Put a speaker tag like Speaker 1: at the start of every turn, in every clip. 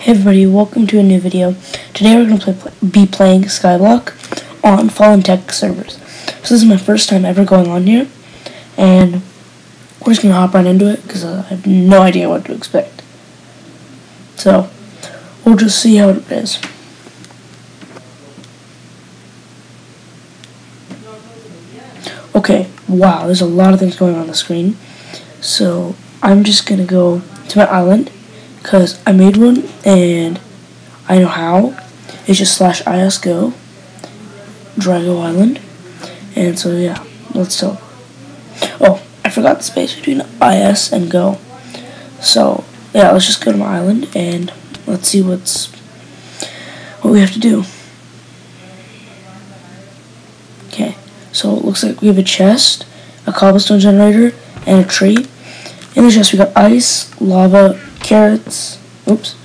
Speaker 1: Hey everybody, welcome to a new video. Today we're going to play, be playing Skyblock on Fallen Tech servers. So this is my first time ever going on here, and we're just going to hop right into it because uh, I have no idea what to expect. So, we'll just see how it is. Okay, wow, there's a lot of things going on the screen. So, I'm just going to go to my island because I made one and I know how. It's just slash isgo Drago Island. And so yeah, let's go. Oh, I forgot the space between is and go. So yeah, let's just go to my island and let's see what's what we have to do. Okay, so it looks like we have a chest, a cobblestone generator, and a tree. In the chest we got ice, lava, carrots. Oops,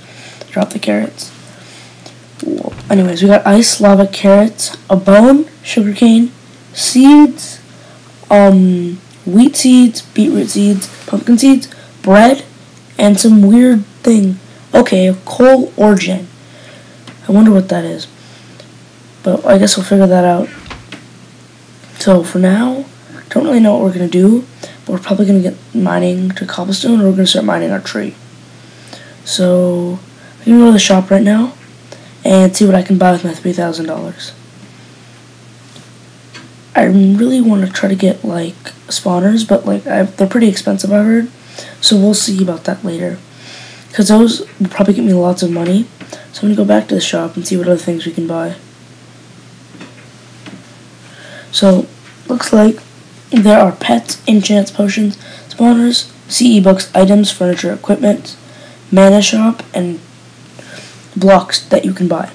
Speaker 1: drop the carrots. Anyways, we got ice, lava, carrots, a bone, sugarcane, seeds, um, wheat seeds, beetroot seeds, pumpkin seeds, bread, and some weird thing. Okay, coal ore gen. I wonder what that is. But I guess we'll figure that out. So for now, don't really know what we're going to do, but we're probably going to get mining to cobblestone, or we're going to start mining our tree. So, I'm going to go to the shop right now and see what I can buy with my $3,000. I really want to try to get, like, spawners, but, like, I, they're pretty expensive, I heard. So we'll see about that later. Because those will probably get me lots of money. So I'm going to go back to the shop and see what other things we can buy. So, looks like there are pets, enchants, potions, spawners, CE books, items, furniture, equipment, mana shop and blocks that you can buy.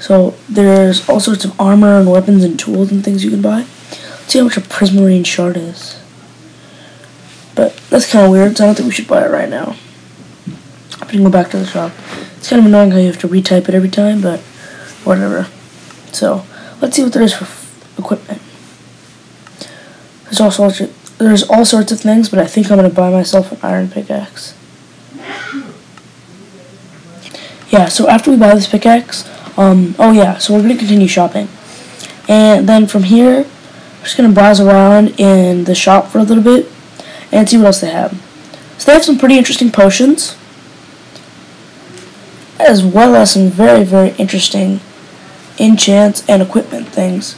Speaker 1: So there's all sorts of armor and weapons and tools and things you can buy. Let's see how much a prismarine shard is. But that's kind of weird, so I don't think we should buy it right now. I'm gonna go back to the shop. It's kind of annoying how you have to retype it every time, but whatever. So let's see what there is for equipment. There's all sorts of, there's all sorts of things, but I think I'm gonna buy myself an iron pickaxe. Yeah, so after we buy this pickaxe, um, oh yeah, so we're going to continue shopping. And then from here, we're just going to browse around in the shop for a little bit and see what else they have. So they have some pretty interesting potions, as well as some very, very interesting enchants and equipment things.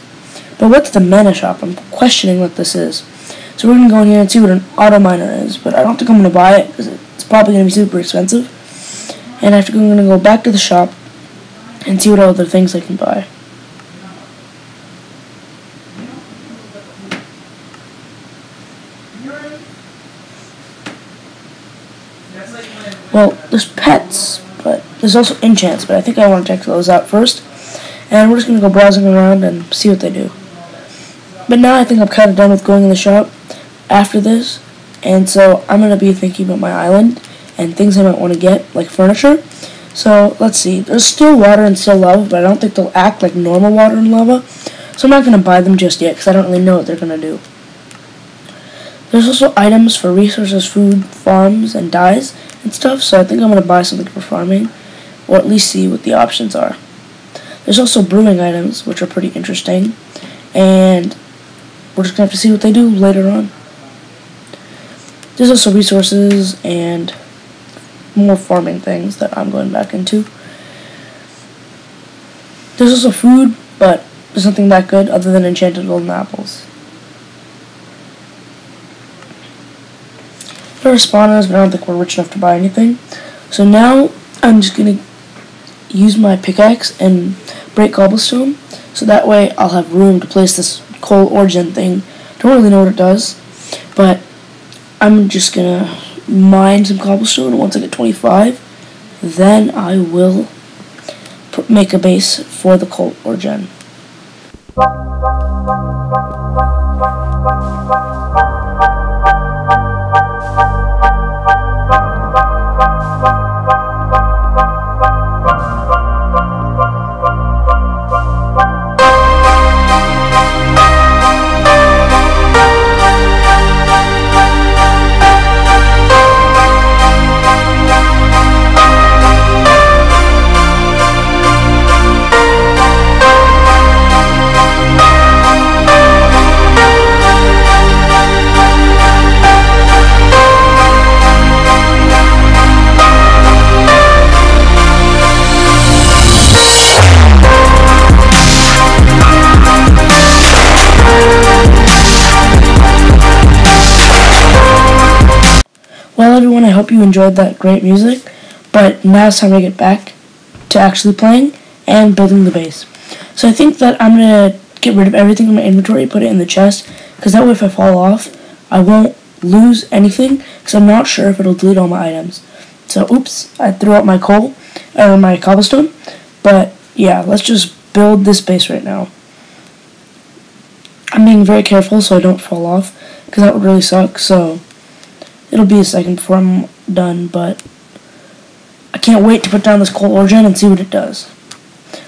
Speaker 1: But what's the mana shop? I'm questioning what this is. So we're going to go in here and see what an auto miner is, but I don't think I'm going to buy it because it's probably going to be super expensive. And after I'm going to go back to the shop and see what other things I can buy. Well, there's pets, but there's also enchants, but I think I want to check those out first. And we're just going to go browsing around and see what they do. But now I think I'm kind of done with going in the shop after this. And so I'm going to be thinking about my island and things I might want to get, like furniture. So, let's see. There's still water and still lava, but I don't think they'll act like normal water and lava. So I'm not going to buy them just yet, because I don't really know what they're going to do. There's also items for resources, food, farms, and dyes and stuff, so I think I'm going to buy something for farming, or at least see what the options are. There's also brewing items, which are pretty interesting, and we're just going to have to see what they do later on. There's also resources and more farming things that I'm going back into. There's also food, but there's nothing that good other than enchanted golden apples. There are spawners, but I don't think we're rich enough to buy anything. So now I'm just to use my pickaxe and break cobblestone. So that way I'll have room to place this coal ore gen thing. Don't really know what it does, but I'm just to mine some cobblestone. Once I get 25, then I will make a base for the coal ore gen. I hope you enjoyed that great music. But now it's time to get back to actually playing and building the base. So I think that I'm going to get rid of everything in my inventory, put it in the chest, because that way if I fall off, I won't lose anything, because I'm not sure if it'll delete all my items. So, oops, I threw out my coal, or my cobblestone, but yeah, let's just build this base right now. I'm being very careful so I don't fall off, because that would really suck, so it'll be a second before I'm done, but I can't wait to put down this coal ore gen and see what it does.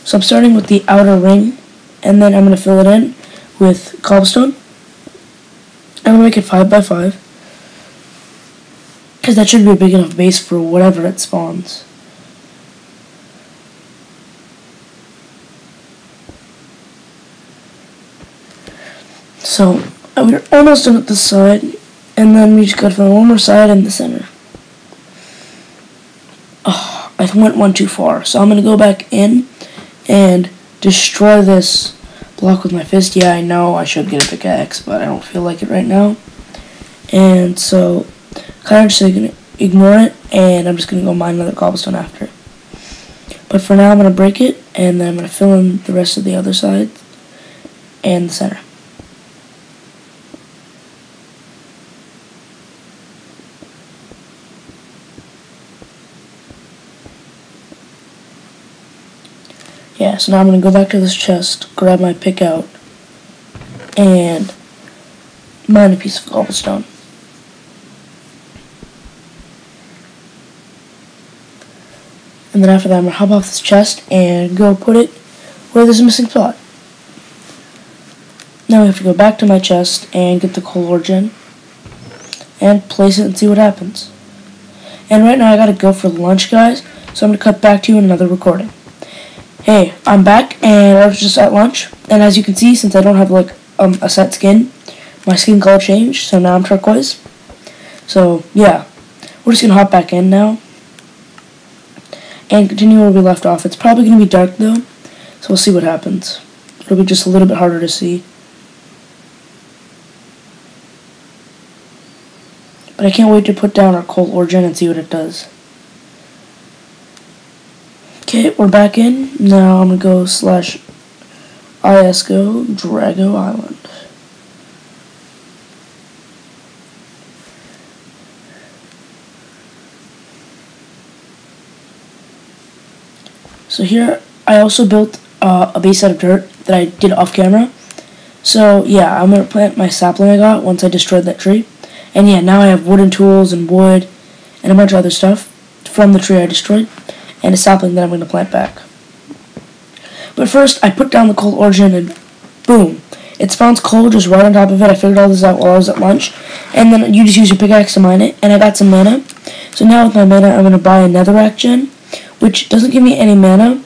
Speaker 1: So I'm starting with the outer ring, and then I'm going to fill it in with cobblestone. I'm going to make it 5 by 5 because that should be a big enough base for whatever it spawns. So, we're almost done at this side, and then we just gotta fill one more side and the center. Oh, I went one too far, so I'm gonna go back in and destroy this block with my fist. Yeah, I know I should get a pickaxe, but I don't feel like it right now. And so, kind of just gonna ignore it, and I'm just gonna go mine another cobblestone after. But for now, I'm gonna break it, and then I'm gonna fill in the rest of the other side and the center. Yeah, so now I'm going to go back to this chest, grab my pick out, and mine a piece of cobblestone. And then after that, I'm going to hop off this chest and go put it where there's a missing spot. Now we have to go back to my chest and get the coal ore gen and place it and see what happens. And right now I gotta go for lunch, guys, so I'm gonna cut back to you in another recording. Hey, I'm back, and I was just at lunch, and as you can see, since I don't have, like, um, a set skin, my skin color changed, so now I'm turquoise. So, yeah, we're just gonna hop back in now, and continue where we left off. It's probably gonna be dark, though, so we'll see what happens. It'll be just a little bit harder to see. But I can't wait to put down our coal ore gen and see what it does. Okay, we're back in. Now I'm to go slash ISGO Drago Island. So here, I also built uh, a base out of dirt that I did off camera. So yeah, I'm to plant my sapling I got once I destroyed that tree. And yeah, now I have wooden tools and wood and a bunch of other stuff from the tree I destroyed and a sapling that I'm going to plant back. But first, I put down the coal ore gen and boom, it spawns coal just right on top of it. I figured all this out while I was at lunch. And then you just use your pickaxe to mine it, and I got some mana. So now with my mana, I'm going to buy a netherrack gen, which doesn't give me any mana,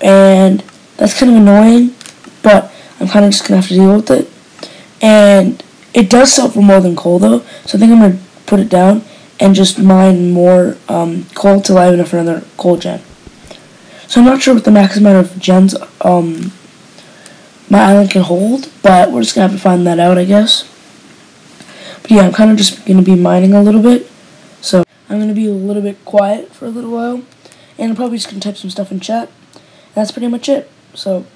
Speaker 1: and that's kind of annoying, but I'm kind of just going to have to deal with it. And it does sell for more than coal, though, so I think I'm going to put it down and just mine more um, coal till I have enough for another coal gen. So I'm not sure what the max amount of gens um, my island can hold, but we're just going to have to find that out, I guess. But yeah, I'm kind of just going to be mining a little bit. So I'm going to be a little bit quiet for a little while. And I'm probably just going to type some stuff in chat. And that's pretty much it. So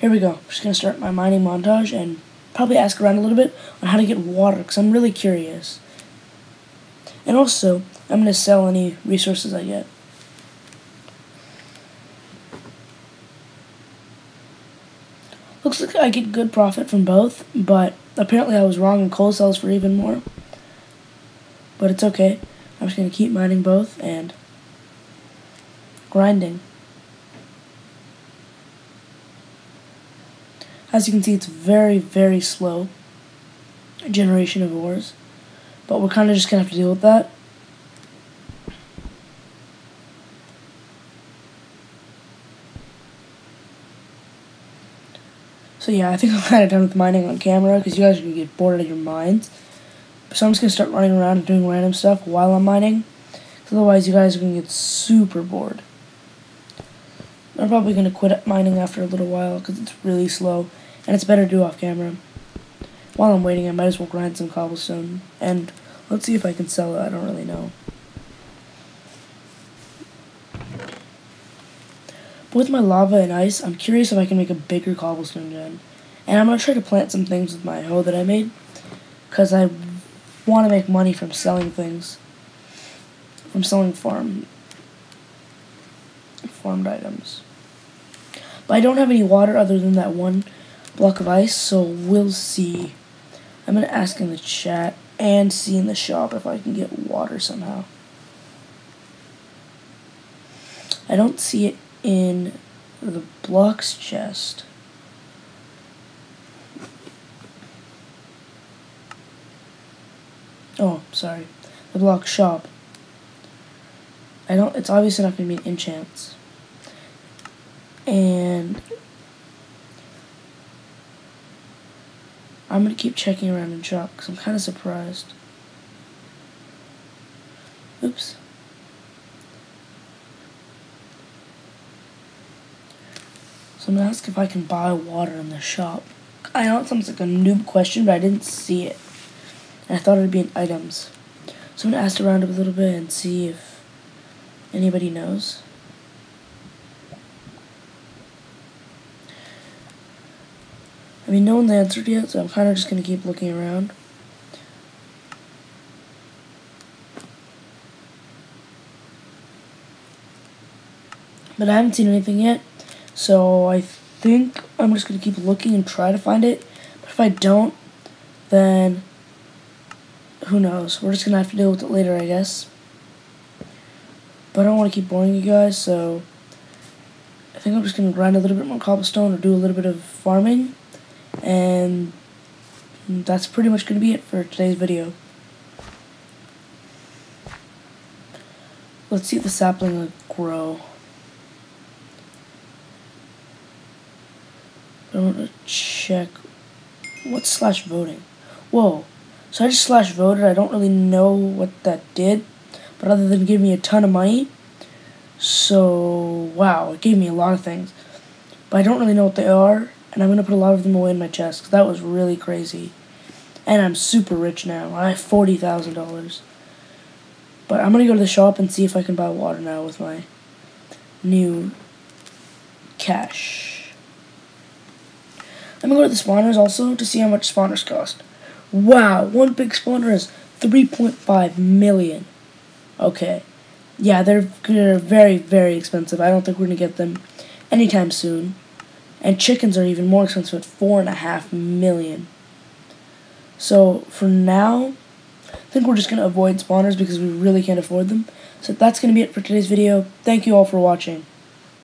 Speaker 1: here we go. I'm just going to start my mining montage and probably ask around a little bit on how to get water because I'm really curious. And also, I'm going to sell any resources I get. Looks like I get good profit from both, but apparently I was wrong and coal sells for even more. But it's okay. I'm just going to keep mining both and grinding. As you can see, it's very, very slow generation of ores. But we're kind of just going to have to deal with that. So yeah, I think I'm kind of done with mining on camera because you guys are going to get bored out of your minds. So I'm just going to start running around and doing random stuff while I'm mining. Otherwise, you guys are going to get super bored. I'm probably going to quit mining after a little while because it's really slow. And it's better to do off camera. While I'm waiting, I might as well grind some cobblestone. And Let's see if I can sell it. I don't really know. But with my lava and ice, I'm curious if I can make a bigger cobblestone gen. And I'm going to try to plant some things with my hoe that I made. Because I want to make money from selling things. From selling farm farmed items. But I don't have any water other than that one block of ice, so we'll see. I'm going to ask in the chat and see in the shop if I can get water somehow. I don't see it in the blocks chest. Oh, sorry. The block shop. I don't, it's obviously not to be an enchants. And I'm going to keep checking around in shop because I'm kind of surprised. Oops. So I'm going to ask if I can buy water in the shop. I know it sounds like a noob question, but I didn't see it. And I thought it would be in items. So I'm going to ask around a little bit and see if anybody knows. I mean, no one's answered yet, so I'm kind of just going to keep looking around. But I haven't seen anything yet, so I think I'm just going to keep looking and try to find it. But if I don't, then who knows. We're just going to have to deal with it later, I guess. But I don't want to keep boring you guys, so I think I'm just going to grind a little bit more cobblestone or do a little bit of farming. And that's pretty much going to be it for today's video. Let's see if the sapling will grow. I want to check. What's slash voting? Whoa. So I just slash voted. I don't really know what that did. But other than giving me a ton of money. So, wow. It gave me a lot of things. But I don't really know what they are and I'm to put a lot of them away in my chest, because that was really crazy. And I'm super rich now. I have $40,000. But I'm to go to the shop and see if I can buy water now with my new cash. I'm to go to the spawners also to see how much spawners cost. Wow, one big spawner is 3.5 million. Okay. Yeah, they're, they're very, very expensive. I don't think we're to get them anytime soon. And chickens are even more expensive at four and a half million. So for now, I think we're just going to avoid spawners because we really can't afford them. So that's going to be it for today's video. Thank you all for watching.